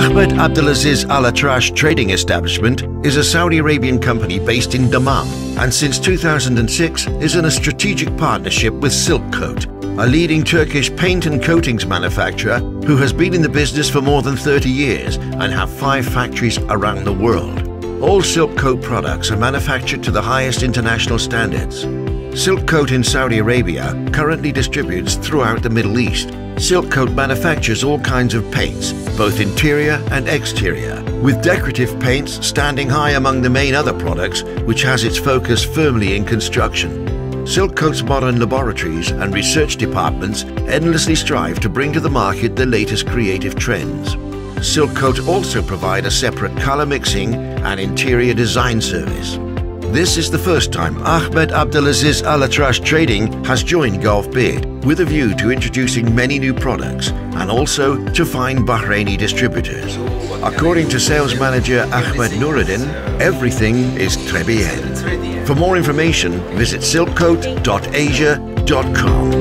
Ahmed Abdulaziz Al Atrash Trading Establishment is a Saudi Arabian company based in Dammam and since 2006 is in a strategic partnership with Silkcoat, a leading Turkish paint and coatings manufacturer who has been in the business for more than 30 years and have five factories around the world. All Silkcoat products are manufactured to the highest international standards. Silkcoat in Saudi Arabia currently distributes throughout the Middle East. Silkcoat manufactures all kinds of paints, both interior and exterior, with decorative paints standing high among the main other products, which has its focus firmly in construction. Silkcoat's modern laboratories and research departments endlessly strive to bring to the market the latest creative trends. Silkcoat also provide a separate color mixing and interior design service. This is the first time Ahmed Abdelaziz Al Atrash Trading has joined Gulf Bid with a view to introducing many new products and also to find Bahraini distributors. According to sales manager Ahmed Nuruddin, everything is très bien. For more information, visit silkcoat.asia.com.